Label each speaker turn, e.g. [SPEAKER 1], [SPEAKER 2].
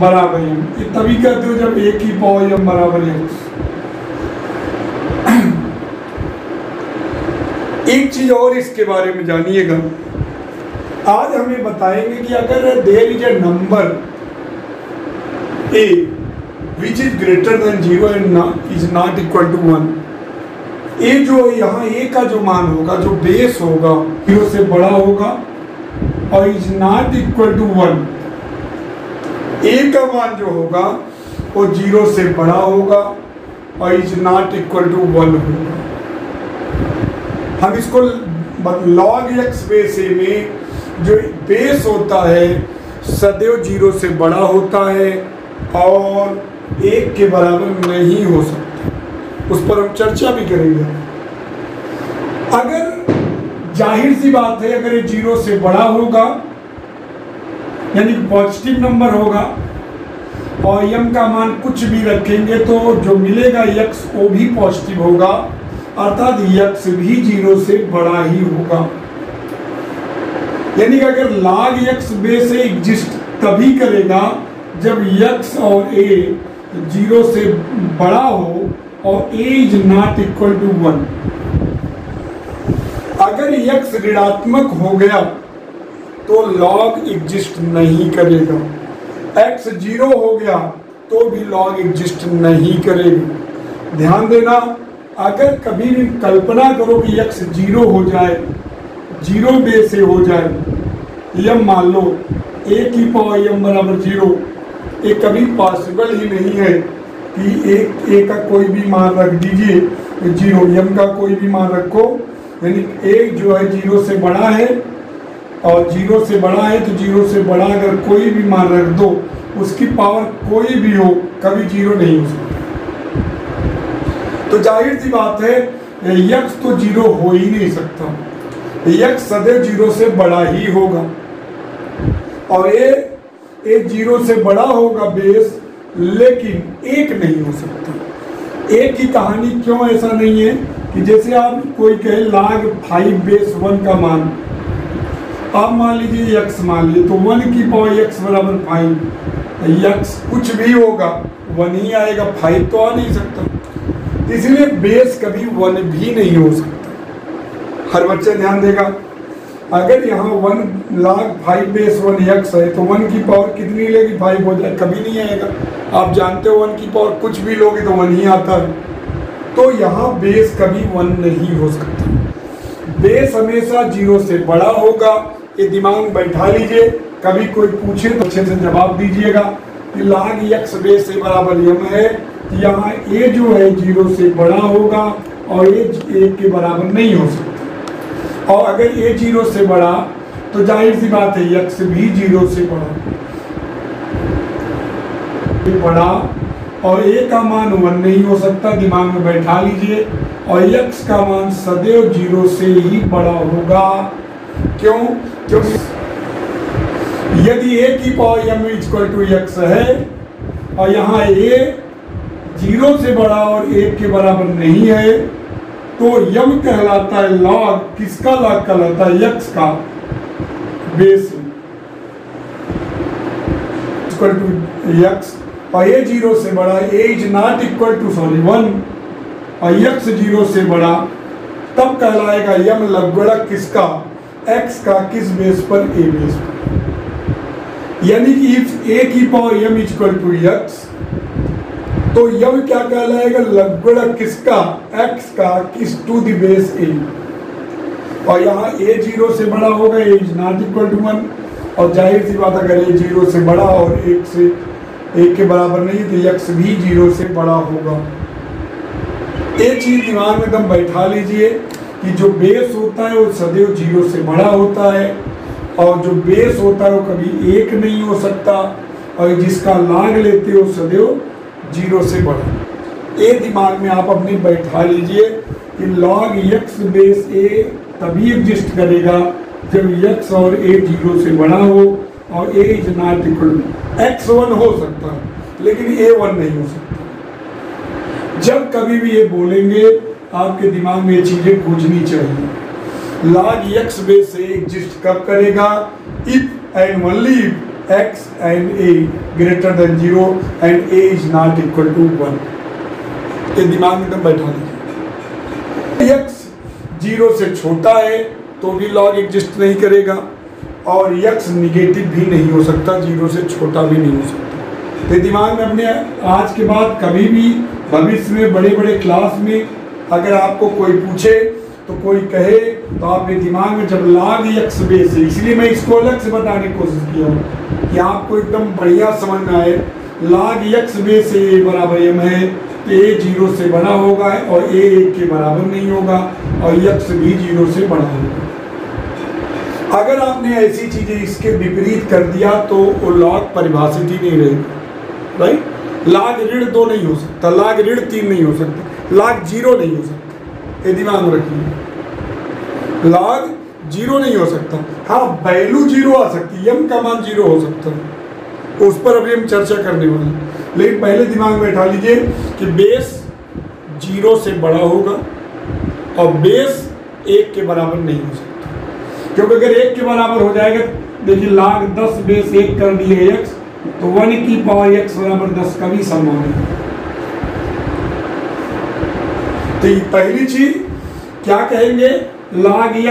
[SPEAKER 1] बराबर ये तभी कहते हो जब ए की पावर एम बराबर यक्स एक चीज़ और इसके बारे में जानिएगा। आज हमें बताएँगे कि अगर there is a number, a which is greater than zero and is not equal to one a जो यहाँ, ए का जो मान होगा, जो बेस होगा ज़ीरो से बड़ा होगा और is not equal to one a का मान जो होगा, वो ज़ीरो से बड़ा होगा और is not equal to one होगा। हम इसको लॉग एक्स बेस में जो बेस होता है, सदैव ज़ीरो से बड़ा होता है और एक के बराबर नहीं हो सकता। उस पर हम चर्चा भी करेंगे। अगर ज़ाहिर सी बात है, अगर ये ज़ीरो से बड़ा होगा, यानी पॉजिटिव नंबर होगा, और यम का मान कुछ भी रखेंगे तो जो मिलेगा यक्स वो भी पॉजिटिव होगा, अर्थात यक्स भी ज़ीरो से बड़ा ही होगा। यानी कि अगर लाग यक्स बे से एग्जिस्ट तभी करेगा, जब यक्स और ए ज़ीरो से बड़ा हो, और a is not equal to one ऋणात्मक हो गया तो लॉग एग्जिस्ट नहीं करेगा। एक्स ज़ीरो हो गया तो भी लॉग एग्जिस्ट नहीं करेगा। ध्यान देना, अगर कभी भी कल्पना करो कि यक्स ज़ीरो हो जाए ज़ीरो बे से हो जाए, यम मान लो ए की पावर यम बराबर ज़ीरो ये कभी पॉसिबल ही नहीं है कि एक ए का कोई भी मान रख दीजिए ज़ीरो यम का कोई भी मान रखो यानी एक जो है ज़ीरो से बड़ा है और ज़ीरो से बड़ा है तो ज़ीरो से बड़ा अगर कोई भी मान रख दो, उसकी पावर कोई भी हो, कभी ज़ीरो नहीं हो सकता। तो ज़ाहिर सी बात है यक्स तो ज़ीरो हो ही नहीं सकता। यक्स सदैव ज़ीरो से बड़ा ही होगा। और ये एक ज़ीरो से बड़ा होगा बेस, लेकिन एक नहीं हो सकता। एक की कहानी क्यों ऐसा नहीं है? कि जैसे आप कोई कहे लाग फाइव बेस वन का मान, आप मान लीजिए यक्स मान लीजिए तो वन की पावर यक्स बराबर फाइव यक्स कुछ भी होगा, वन ही आएगा, फाइव तो आ नहीं सकता। इसलिए बेस कभी वन भी नहीं हो सकता। हर बच्चे ध्यान देगा, अगर यहाँ one log five base one x है तो वन की पावर कितनी लेगी? फाइव हो जाए, कभी नहीं आएगा। आप जानते हो वन की पावर कुछ भी लोगे तो वन ही आता है। तो यहाँ बेस कभी वन नहीं हो सकता। बेस हमेशा ज़ीरो से बड़ा होगा। ये दिमाग बैठा लीजिए। कभी कोई पूछे तो अच्छे से जवाब दीजिएगा कि लाग यक्स बेस से बराबर यम है तो यहाँ ए जो है ज़ीरो से बड़ा होगा और ए एक के बराबर नहीं हो सकता। और अगर ए ज़ीरो से बड़ा तो ज़ाहिर सी बात है यक्स भी ज़ीरो से बड़ा। बड़ा और ए का मान वन नहीं हो सकता, दिमाग में बैठा लीजिए। और यक्स का मान सदैव ज़ीरो से ही बड़ा होगा। क्यों? क्योंकि यदि ए की power m equal to x है, और यहाँ ए ज़ीरो से बड़ा और एक के बराबर नहीं है तो यम कहलाता है लॉग किसका लॉग कहलाता है? यक्स का। बेस। Equal to x. और ए ज़ीरो से बड़ा a is not equal to sorry one और यक्स ज़ीरो से बड़ा, तब कहलाएगा यम लघुगणक किसका? एक्स का किस बेस पर? ए बेस पर। यानी कि इफ़ ए की power m equal to x तो यम क्या कहलाएगा? लघुगणक किसका? एक्स का किस टू द बेस ए और यहाँ ए ज़ीरो से बड़ा होगा a is not equal to one और ज़ाहिर सी बात, अगर ए ज़ीरो से बड़ा और एक से एक के बराबर नहीं तो यक्स भी ज़ीरो से बड़ा होगा। एक चीज़ दिमाग में एकदम बैठा लीजिए कि जो बेस होता है, वो सदैव ज़ीरो से बड़ा होता है, और जो बेस होता है, वो कभी एक नहीं हो सकता, और जिसका लाग लेते हो सदैव ज़ीरो से बड़ा। ये दिमाग में आप अपने बैठा लीजिए कि लॉग यक्स बेस ए तभी एग्जिस्ट करेगा जब यक्स और ए ज़ीरो से बड़ा हो। और a is not equal to x one हो सकता है, लेकिन ए वन नहीं हो सकता। जब कभी भी ये बोलेंगे, आपके दिमाग में ये चीज़ें गूंजनी चाहिए। लॉग यक्स बेस से एग्जिस्ट कब करेगा? If and only if x and a greater than 0 and a is not equal to 1 ये दिमाग में एकदम बैठा लीजिए। X ज़ीरो से छोटा है तो भी लॉग एग्जिस्ट नहीं करेगा। और x निगेटिव भी नहीं हो सकता, ज़ीरो से छोटा भी नहीं हो सकता। तो दिमाग में अपने आज के बाद कभी भी भविष्य में बड़े बड़े क्लास में अगर आपको कोई पूछे तो कोई कहे तो आपके दिमाग में जब लाग यक्स बेस है इसलिए मैं इसको अलग से बताने की कोशिश किया हूँ कि आपको एकदम बढ़िया समझ में आए, लाग यक्स बेस ए बराबर एम है तो ए ज़ीरो से बड़ा होगा और ए एक के बराबर नहीं होगा, और यक्स भी ज़ीरो से बड़ा होगा। अगर आपने ऐसी चीज़ें इसके विपरीत कर दिया तो वो लॉग परिभाषित ही नहीं रहेगा राइट लाग ऋण दो नहीं हो सकता लाग ऋण तीन नहीं हो सकता लाग ज़ीरो नहीं हो सकता। ये दिमाग में रखिए। लाग ज़ीरो नहीं हो सकता। हाँ वैल्यू ज़ीरो आ सकती, यम का मान ज़ीरो हो सकता। है उस पर अभी हम चर्चा करने वाले हैं। लेकिन पहले दिमाग में बैठा लीजिए कि बेस ज़ीरो से बड़ा होगा और बेस एक के बराबर नहीं हो सकता। क्योंकि अगर एक के बराबर हो जाएगा, देखिए लाख दस बेस एक कर दिए एक्स तो वन की पावर एक्स बराबर दस का भी संभव है। तो पहली चीज़, क्या कहेंगे? लाग एक्स